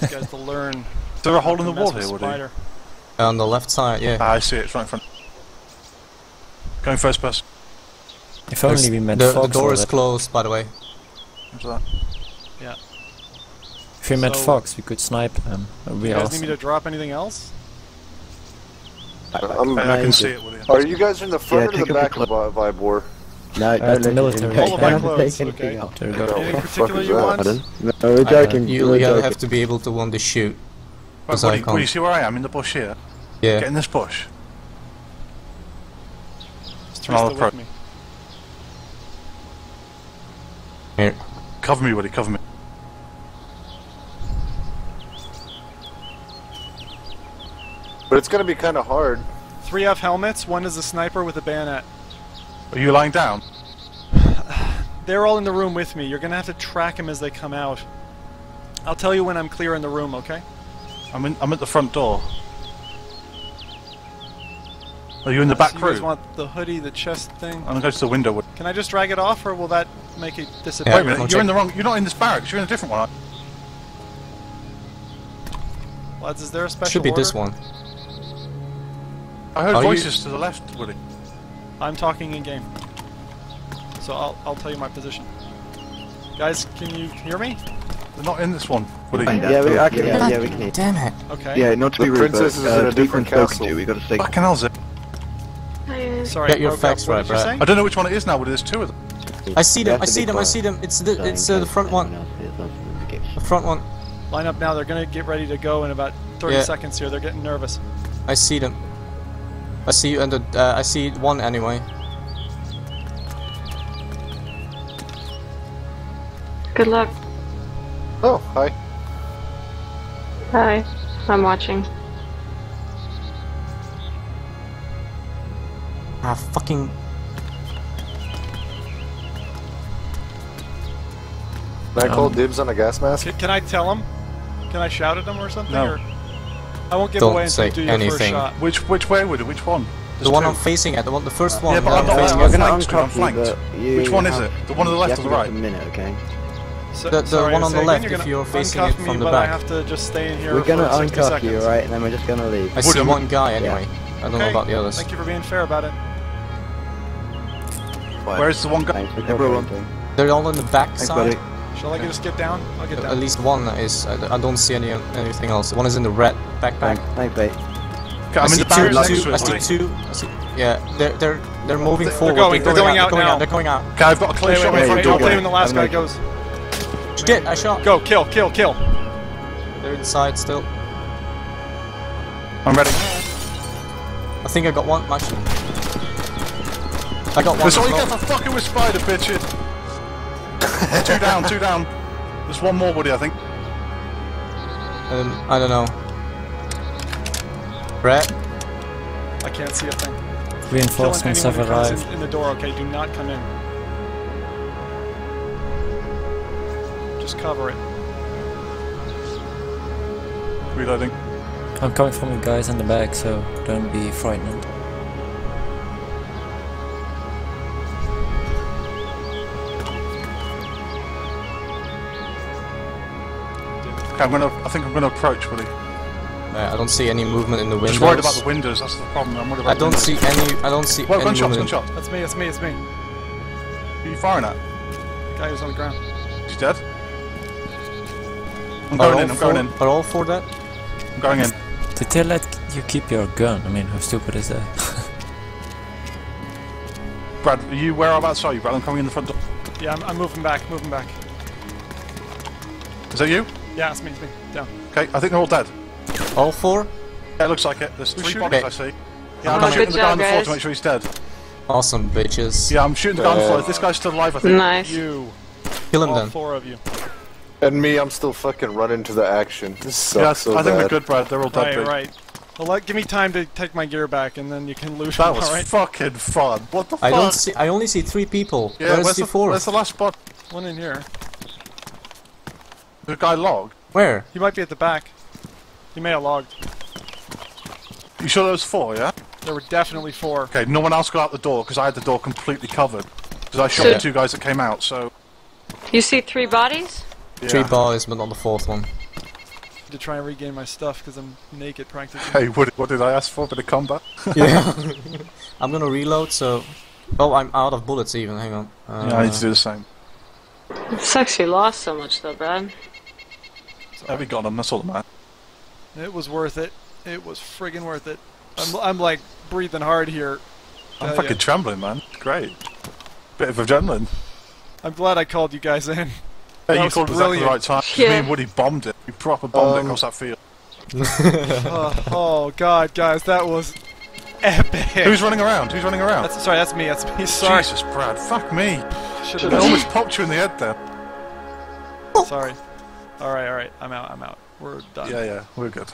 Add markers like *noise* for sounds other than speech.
these guys to learn. *laughs* Is there a hole in the wall here, with Woody? On the left side, yeah. Ah, I see it. It's right in front. Going first person. If only There's- we met the, the door is already. closed, by the way. What's that? If we met So- Fox, we could snipe them. That would be You guys awesome. need me to drop anything else? I'm, I can see it, Woody. are you guys in the front Yeah, or the a back big of Vi- Vybor? No, Uh, don't the let military. him All of my clothes, okay. out. There we go. Anything what the fuck particular you that? want? No, we're joking. You, we're joking. have to be able to want to shoot. Right, Because I Woody, can't. Woody, see where I am in the bush here? Yeah. Get in this bush. Is I'll Trista with me? Here. Cover me, Woody. Cover me. But it's gonna be kind of hard. Three F helmets. One is a sniper with a bayonet. Are you lying down? They're all in the room with me. You're gonna have to track them as they come out. I'll tell you when I'm clear in the room, okay? I'm in. I'm at the front door. Are you in the back So you guys room? want the hoodie, the chest thing? I'm gonna go to the window. Can I just drag it off, or will that make it disappear? Yeah, Wait a minute. You're in the wrong. You're not in this barracks. You're in a different one. Lads, is there a special Should be order? this one. I heard Are you- voices to the left, Woody. I'm talking in game. So I'll, I'll tell you my position. Guys, can you hear me? They're not in this one, Woody. Yeah, we, I can, yeah, yeah, we can hear. Damn it. Okay. Yeah, not to The be rude, but princess is uh, in a different spoken castle. to, we got to stay. Fucking hell's it? Sorry. Get your broke facts What right, did you Brad. I don't know which one it is now, Woody. There's two of them. I see them, I see them, I see them. It's the it's uh, the front one. anyone else hears us, we get The front one. Line up now. They're gonna get ready to go in about 30 Yeah. seconds here. They're getting nervous. I see them. I see and the, uh, I see one anyway. Good luck. Oh, hi. Hi. I'm watching. Ah, fucking. Can I call Um, dibs on a gas mask? Can, can I tell them? Can I shout at them or something? No. Or I won't give Don't away until you say do your first anything. shot. Which which way, would it? Which one? The one two. I'm facing at, the one, the first one. Yeah, but that I'm not- facing I'm at. We're gonna flanked, I'm uncuff you, flanked. Which one is it? The one on the left or have the to right? a minute, okay? So, The- the sorry, one on the left, if you're facing uncuff it me, from the but back. I have to just stay in here We're gonna for uncuff seconds. you, right? And then we're just gonna leave. I Woody, see I'm- one guy anyway. I don't know Okay. about the others. Thank you for being fair about it. Where's the one guy? Everyone. They're all in the back Thanks, side. buddy. Shall I just get down? I'll get At least one is. I, I don't see any anything else. One is in the red backpack. Thanks, thanks, mate. Okay, I I'm in see the two, barracks two, I see two. I see, yeah, they're they're they're moving They're forward. going, they're going out They're going now. out. They're going out. Okay, I've got a clear shot wait, in wait, front wait. of I'll play you. when the last guy making- goes. Shit! I shot. Go, kill, kill, kill. They're inside still. I'm ready. I think I got one. Actually, I got one. That's all you well. get for fucking with spider bitches. *laughs* two down, two down. There's one more, Woody, I think. Um, I don't know. Brett, I can't see a thing. Reinforcements have arrived. in, in the door, okay? Do not come in. Just cover it. Reloading. I'm coming from you guys in the back, so don't be frightened. Okay, I'm gonna. I think I'm gonna approach, Woody. uh, I don't see any movement in the windows. Just worried about the windows. That's the problem. I'm worried about. I the don't windows. see any. I don't see Well, any gunshots, movement. gunshots. That's me, it's me, it's me. Who are you firing at? Guy who's on the ground. He's dead. I'm going in. I'm four, going in. Are all four dead? I'm going in. Did they let you keep your gun? I mean, how stupid is that? *laughs* Brad, are you whereabouts are you, Brad? I'm coming in the front door. Yeah, I'm, I'm moving back, moving back. Is that you? Yeah, it's me, it's me. Down. Okay, I think they're all dead. All four? Yeah, it looks like it. There's three shooting? bodies I see. Yeah, I'm coming. shooting the guy on the floor to make sure he's dead. Awesome, bitches. Yeah, I'm shooting the guy on the floor. This guy's still alive, I think. Nice. You. Kill him All then. four of you. And me, I'm still fucking running to the action. This sucks Yeah, so I think bad. we're good, Brad. They're all dead. Right, big. right. Well, let, give me time to take my gear back, and then you can loot That them, was alright? fucking fun. What the I fuck? don't see. I only see three people. Yeah, Where's where's the the, fourth? where's the last spot? One in here. The guy logged. Where? He might be at the back. He may have logged. You sure there was four, yeah? There were definitely four. Okay, no one else got out the door because I had the door completely covered. Because I shot So- the two guys that came out, so... You see three bodies? Yeah. Three bodies, but not the fourth one. to try and regain my stuff because I'm naked practically. Hey, what, what did I ask for? A bit of combat? *laughs* Yeah. *laughs* I'm gonna reload, so. Oh, I'm out of bullets even. Hang on. Uh, yeah, I need to do the same. It sucks you lost so much though, Brad. Yeah, we got them. That's all that matters. It was worth it. It was friggin' worth it. I'm, I'm like breathing hard here. I'm fucking ya. trembling, man. Great. Bit of adrenaline. I'm glad I called you guys in. Hey, That you was called us at the right time. Yeah. Me and Woody bombed it. We proper bombed it Um, across that field. *laughs* oh, oh god, guys, that was epic. Who's running around? Who's running around? That's sorry. That's me. That's me. Sorry. Jesus, Brad. Fuck me. Should I have. almost popped you in the head there. Sorry. All right. All right. I'm out. I'm out. We're done. Yeah, yeah. We're good.